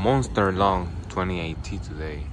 monster long 2080 today.